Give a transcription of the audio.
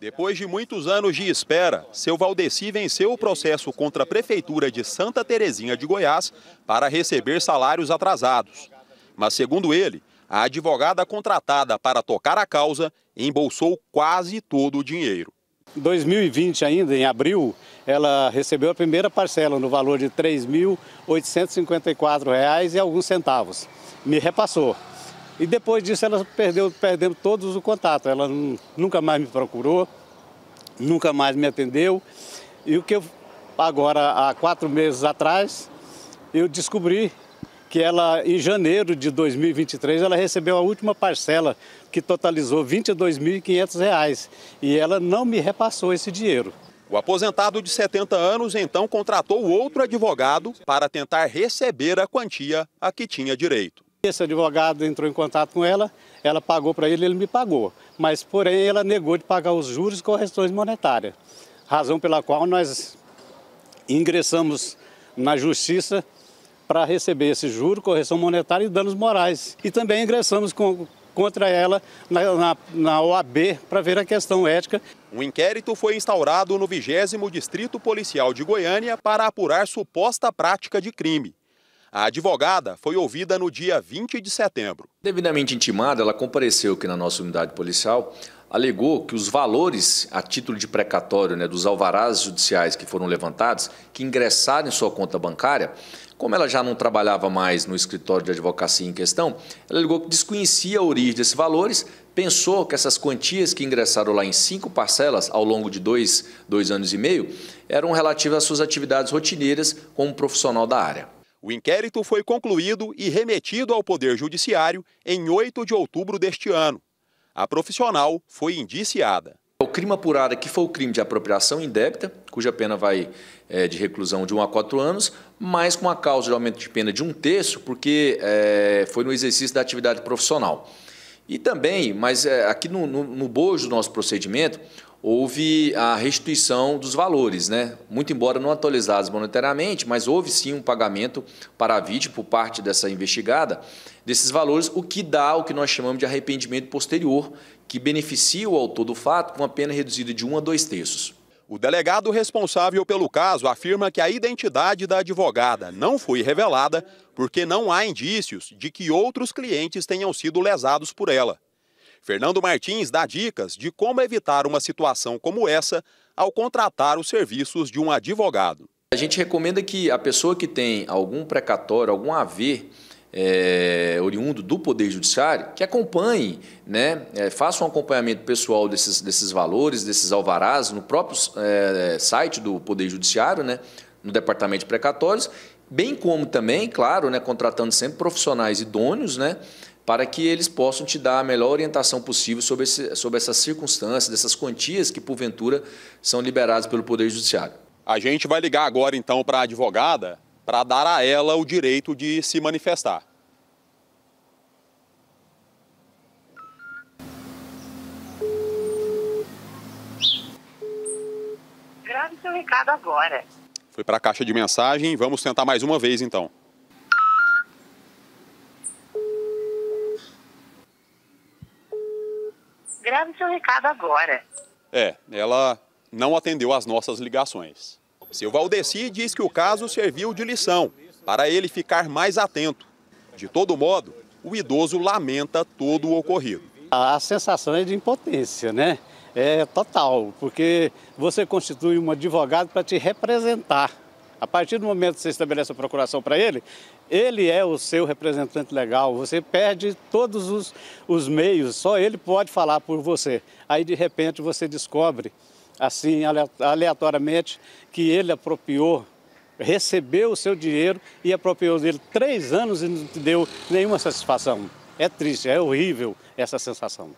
Depois de muitos anos de espera, seu Valdeci venceu o processo contra a Prefeitura de Santa Terezinha de Goiás para receber salários atrasados. Mas, segundo ele, a advogada contratada para tocar a causa embolsou quase todo o dinheiro. 2020 ainda, em abril, ela recebeu a primeira parcela no valor de R$ 3.854 e alguns centavos. Me repassou. E depois disso ela perdeu, perdeu todos o contato. Ela nunca mais me procurou, nunca mais me atendeu. E o que eu, agora, há quatro meses atrás, eu descobri que ela, em janeiro de 2023, ela recebeu a última parcela, que totalizou R$ 22.500, e ela não me repassou esse dinheiro. O aposentado de 70 anos então contratou outro advogado para tentar receber a quantia a que tinha direito. Esse advogado entrou em contato com ela, ela pagou para ele, ele me pagou. Mas, porém, ela negou de pagar os juros e correções monetárias. Razão pela qual nós ingressamos na justiça para receber esse juro, correção monetária e danos morais. E também ingressamos com, contra ela na, na, na OAB para ver a questão ética. Um inquérito foi instaurado no 20 Distrito Policial de Goiânia para apurar suposta prática de crime. A advogada foi ouvida no dia 20 de setembro. Devidamente intimada, ela compareceu aqui na nossa unidade policial, alegou que os valores a título de precatório né, dos alvarás judiciais que foram levantados, que ingressaram em sua conta bancária, como ela já não trabalhava mais no escritório de advocacia em questão, ela alegou que desconhecia a origem desses valores, pensou que essas quantias que ingressaram lá em cinco parcelas ao longo de dois, dois anos e meio eram relativas às suas atividades rotineiras como profissional da área. O inquérito foi concluído e remetido ao Poder Judiciário em 8 de outubro deste ano. A profissional foi indiciada. O crime apurado aqui foi o crime de apropriação indébita, cuja pena vai é, de reclusão de 1 a 4 anos, mas com a causa de aumento de pena de um terço, porque é, foi no exercício da atividade profissional. E também, mas é, aqui no, no, no bojo do nosso procedimento, houve a restituição dos valores, né? muito embora não atualizados monetariamente, mas houve sim um pagamento para a vítima por parte dessa investigada desses valores, o que dá o que nós chamamos de arrependimento posterior, que beneficia o autor do fato com a pena reduzida de um a dois terços. O delegado responsável pelo caso afirma que a identidade da advogada não foi revelada porque não há indícios de que outros clientes tenham sido lesados por ela. Fernando Martins dá dicas de como evitar uma situação como essa ao contratar os serviços de um advogado. A gente recomenda que a pessoa que tem algum precatório, algum haver é, oriundo do Poder Judiciário, que acompanhe, né, é, faça um acompanhamento pessoal desses, desses valores, desses alvarás, no próprio é, site do Poder Judiciário, né, no Departamento de Precatórios, bem como também, claro, né, contratando sempre profissionais idôneos, né, para que eles possam te dar a melhor orientação possível sobre, esse, sobre essas circunstâncias, dessas quantias que, porventura, são liberadas pelo Poder Judiciário. A gente vai ligar agora, então, para a advogada para dar a ela o direito de se manifestar. Grave seu recado agora. Foi para a caixa de mensagem. Vamos tentar mais uma vez, então. Grave seu recado agora. É, ela não atendeu às nossas ligações. Seu Valdeci diz que o caso serviu de lição para ele ficar mais atento. De todo modo, o idoso lamenta todo o ocorrido. A sensação é de impotência, né? É total, porque você constitui um advogado para te representar. A partir do momento que você estabelece a procuração para ele, ele é o seu representante legal. Você perde todos os, os meios, só ele pode falar por você. Aí, de repente, você descobre, assim, aleatoriamente, que ele apropriou, recebeu o seu dinheiro e apropriou dele três anos e não te deu nenhuma satisfação. É triste, é horrível essa sensação.